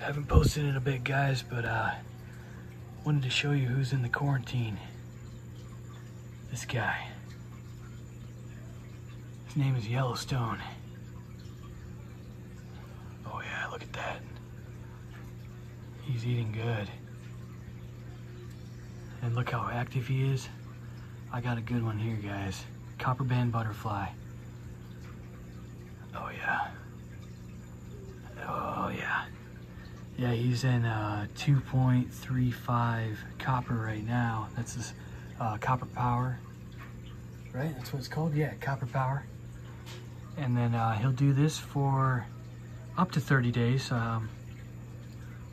Haven't posted in a bit, guys, but uh, wanted to show you who's in the quarantine. This guy. His name is Yellowstone. Oh yeah, look at that. He's eating good. And look how active he is. I got a good one here, guys. Copper band butterfly. Oh yeah. Oh yeah. Yeah, he's in uh, 2.35 copper right now. That's his uh, copper power, right? That's what it's called. Yeah, copper power. And then uh, he'll do this for up to 30 days. Um,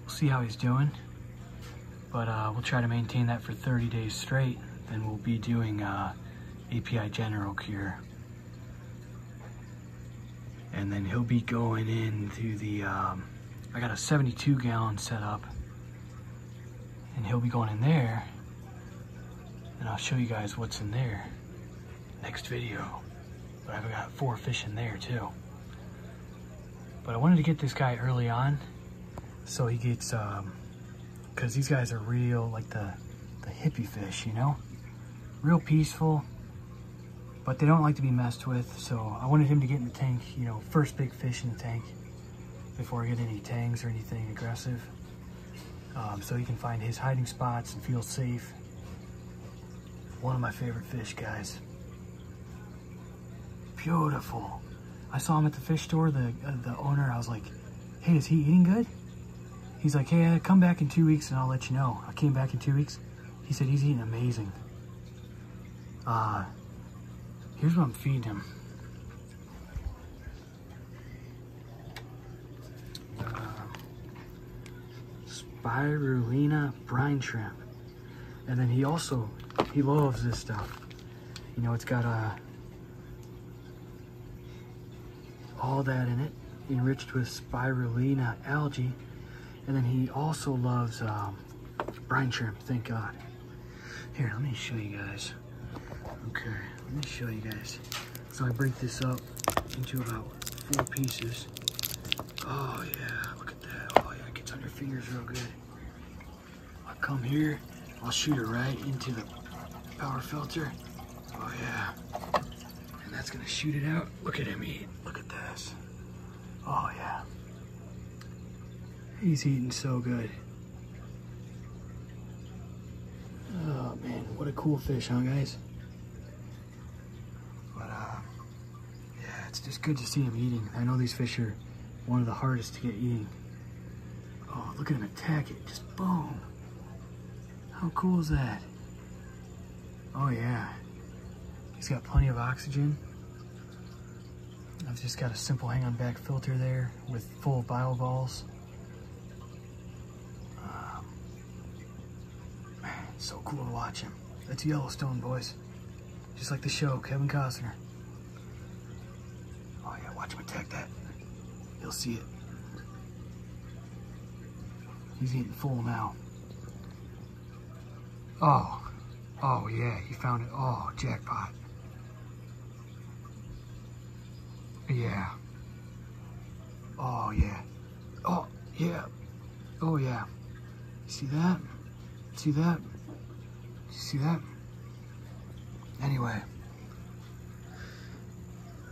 we'll see how he's doing, but uh, we'll try to maintain that for 30 days straight. Then we'll be doing uh, API General Cure. And then he'll be going into the, um, I got a 72 gallon set up. And he'll be going in there. And I'll show you guys what's in there next video. But I've got four fish in there too. But I wanted to get this guy early on so he gets, um, cause these guys are real, like the, the hippie fish, you know? Real peaceful, but they don't like to be messed with. So I wanted him to get in the tank, you know, first big fish in the tank before I get any tangs or anything aggressive. Um, so he can find his hiding spots and feel safe. One of my favorite fish, guys. Beautiful. I saw him at the fish store, the, uh, the owner, I was like, hey, is he eating good? He's like, hey, uh, come back in two weeks and I'll let you know. I came back in two weeks. He said he's eating amazing. Uh, here's what I'm feeding him. Spirulina brine shrimp. And then he also, he loves this stuff. You know, it's got uh, all that in it, enriched with spirulina algae. And then he also loves um, brine shrimp, thank God. Here, let me show you guys. Okay, let me show you guys. So I break this up into about four pieces. Oh yeah, look at that. Oh yeah, it gets on your fingers real good. I'll come here, I'll shoot it right into the power filter. Oh yeah. And that's gonna shoot it out. Look at him eat. Look at this. Oh yeah. He's eating so good. Oh man, what a cool fish, huh guys? But uh, yeah, it's just good to see him eating. I know these fish are one of the hardest to get eating. Oh, look at him attack it, just boom. How cool is that? Oh yeah, he's got plenty of oxygen. I've just got a simple hang on back filter there with full bio balls. Um, man, so cool to watch him. That's Yellowstone, boys. Just like the show, Kevin Costner. Oh yeah, watch him attack that. You'll see it. He's eating full now. Oh, oh yeah, he found it. Oh, jackpot. Yeah. Oh yeah. Oh yeah. Oh yeah. See that? See that? See that? Anyway,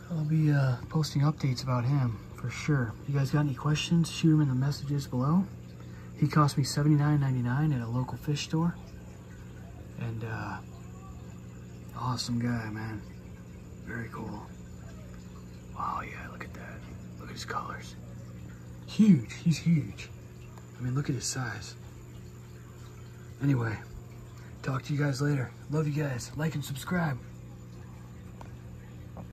I'll be uh, posting updates about him for sure. You guys got any questions? Shoot them in the messages below. He cost me $79.99 at a local fish store. And uh, awesome guy, man. Very cool. Wow, yeah, look at that. Look at his colors. Huge, he's huge. I mean, look at his size. Anyway, talk to you guys later. Love you guys. Like and subscribe.